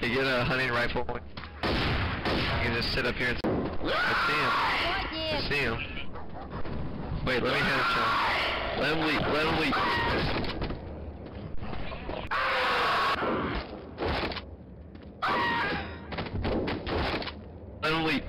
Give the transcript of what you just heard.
You get a hunting rifle. You can just sit up here and. I see him. I see him. Wait, let me have a headshot. Let him leap. Let him leap. Let him leap.